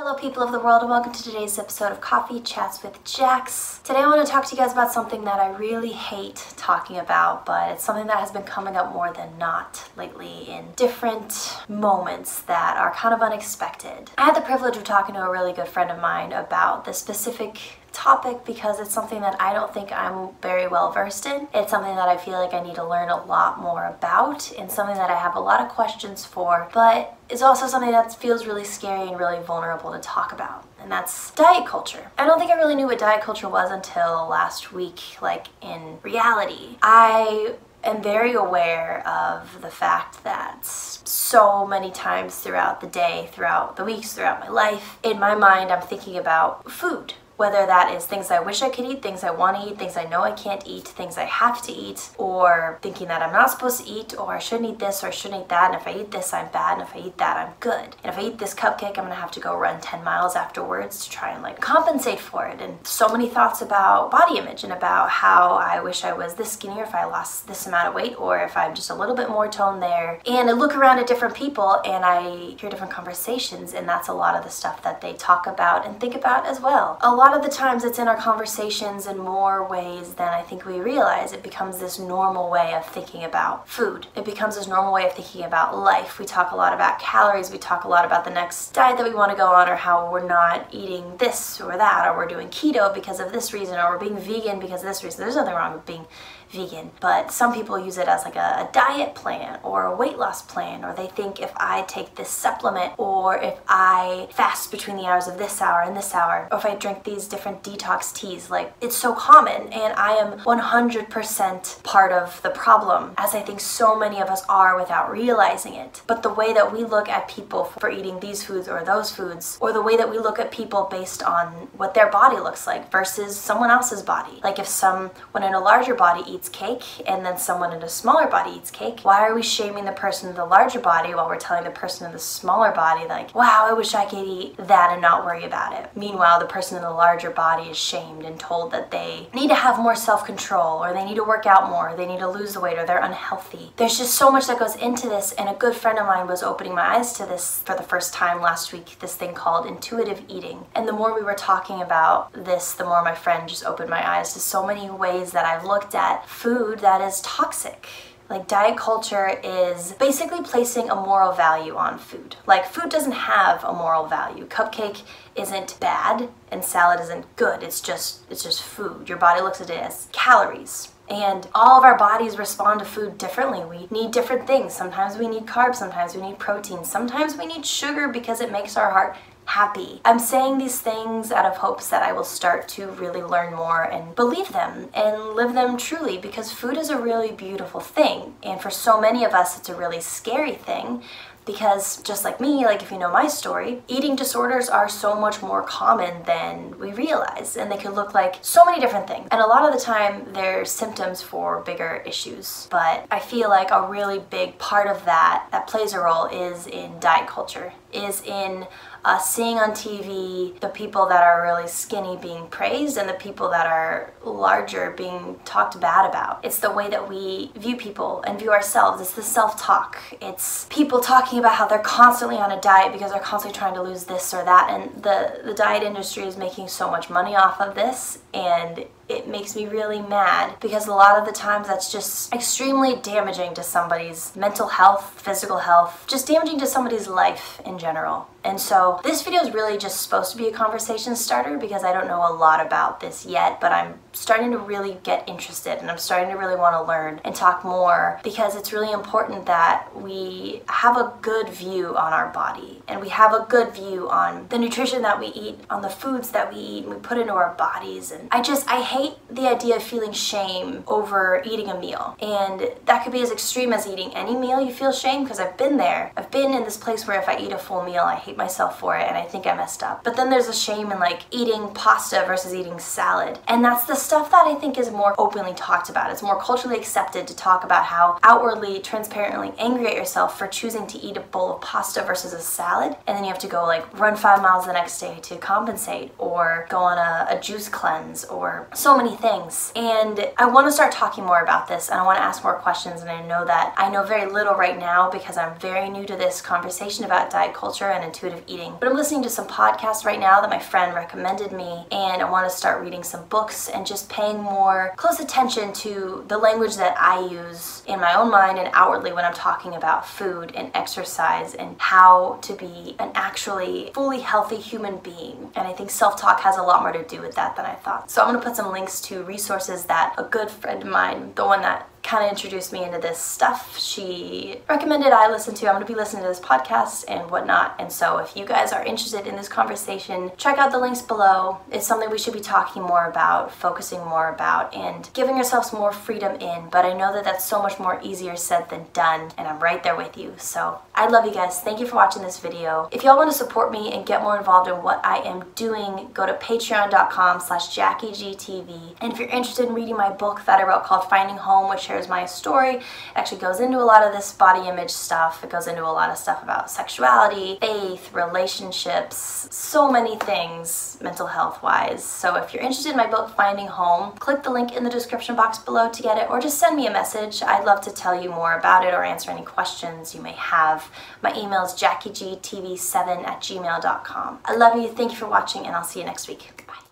Hello people of the world and welcome to today's episode of Coffee Chats with Jax. Today I want to talk to you guys about something that I really hate talking about, but it's something that has been coming up more than not lately in different moments that are kind of unexpected. I had the privilege of talking to a really good friend of mine about the specific topic because it's something that I don't think I'm very well versed in. It's something that I feel like I need to learn a lot more about and something that I have a lot of questions for, but it's also something that feels really scary and really vulnerable to talk about and that's diet culture. I don't think I really knew what diet culture was until last week, like in reality. I am very aware of the fact that so many times throughout the day, throughout the weeks, throughout my life, in my mind, I'm thinking about food whether that is things I wish I could eat, things I want to eat, things I know I can't eat, things I have to eat, or thinking that I'm not supposed to eat, or I shouldn't eat this, or I shouldn't eat that, and if I eat this, I'm bad, and if I eat that, I'm good. And if I eat this cupcake, I'm gonna have to go run 10 miles afterwards to try and like compensate for it. And so many thoughts about body image and about how I wish I was this skinnier if I lost this amount of weight, or if I'm just a little bit more toned there. And I look around at different people and I hear different conversations, and that's a lot of the stuff that they talk about and think about as well. A lot lot of the times it's in our conversations in more ways than I think we realize. It becomes this normal way of thinking about food. It becomes this normal way of thinking about life. We talk a lot about calories. We talk a lot about the next diet that we want to go on or how we're not eating this or that or we're doing keto because of this reason or we're being vegan because of this reason. There's nothing wrong with being vegan, but some people use it as like a, a, diet plan or a weight loss plan, or they think if I take this supplement or if I fast between the hours of this hour and this hour, or if I drink these different detox teas, like it's so common and I am 100% part of the problem, as I think so many of us are without realizing it. But the way that we look at people for eating these foods or those foods, or the way that we look at people based on what their body looks like versus someone else's body. Like if someone in a larger body eats eats cake and then someone in a smaller body eats cake, why are we shaming the person in the larger body while we're telling the person in the smaller body, like, wow, I wish I could eat that and not worry about it? Meanwhile, the person in the larger body is shamed and told that they need to have more self control or they need to work out more, they need to lose the weight or they're unhealthy. There's just so much that goes into this, and a good friend of mine was opening my eyes to this for the first time last week, this thing called intuitive eating. And the more we were talking about this, the more my friend just opened my eyes to so many ways that I've looked at food that is toxic. Like diet culture is basically placing a moral value on food. Like food doesn't have a moral value. Cupcake isn't bad and salad isn't good. It's just it's just food. Your body looks at it as calories. And all of our bodies respond to food differently. We need different things. Sometimes we need carbs, sometimes we need protein, sometimes we need sugar because it makes our heart happy. I'm saying these things out of hopes that I will start to really learn more and believe them and live them truly because food is a really beautiful thing. And for so many of us, it's a really scary thing because just like me, like if you know my story, eating disorders are so much more common than we realize and they can look like so many different things. And a lot of the time they're symptoms for bigger issues. But I feel like a really big part of that that plays a role is in diet culture, is in uh, seeing on TV the people that are really skinny being praised and the people that are larger being talked bad about. It's the way that we view people and view ourselves. It's the self-talk. It's people talking about how they're constantly on a diet because they're constantly trying to lose this or that and the, the diet industry is making so much money off of this and it makes me really mad because a lot of the times that's just extremely damaging to somebody's mental health, physical health, just damaging to somebody's life in general. And so this video is really just supposed to be a conversation starter because I don't know a lot about this yet, but I'm starting to really get interested and I'm starting to really want to learn and talk more because it's really important that we have a good view on our body and we have a good view on the nutrition that we eat, on the foods that we eat and we put into our bodies. And I just, I hate the idea of feeling shame over eating a meal. And that could be as extreme as eating any meal you feel shame because I've been there. I've been in this place where if I eat a full meal, I hate myself for it and I think I messed up. But then there's a shame in like eating pasta versus eating salad. And that's the stuff that I think is more openly talked about. It's more culturally accepted to talk about how outwardly, transparently angry at yourself for choosing to eat a bowl of pasta versus a salad. And then you have to go like run five miles the next day to compensate or go on a, a juice cleanse or so so many things. And I want to start talking more about this and I want to ask more questions. And I know that I know very little right now because I'm very new to this conversation about diet culture and intuitive eating. But I'm listening to some podcasts right now that my friend recommended me, and I want to start reading some books and just paying more close attention to the language that I use in my own mind and outwardly when I'm talking about food and exercise and how to be an actually fully healthy human being. And I think self talk has a lot more to do with that than I thought. So I'm going to put some links to resources that a good friend of mine, the one that kind of introduced me into this stuff. She recommended I listen to. I'm going to be listening to this podcast and whatnot. And so if you guys are interested in this conversation, check out the links below. It's something we should be talking more about, focusing more about, and giving ourselves more freedom in. But I know that that's so much more easier said than done, and I'm right there with you. So I love you guys. Thank you for watching this video. If y'all want to support me and get more involved in what I am doing, go to patreon.com slash jackiegtv. And if you're interested in reading my book that I wrote called Finding Home, which shares my story. Actually goes into a lot of this body image stuff. It goes into a lot of stuff about sexuality, faith, relationships, so many things mental health wise. So if you're interested in my book, Finding Home, click the link in the description box below to get it or just send me a message. I'd love to tell you more about it or answer any questions you may have. My email is jackiegtv7 at gmail.com. I love you. Thank you for watching and I'll see you next week. Bye.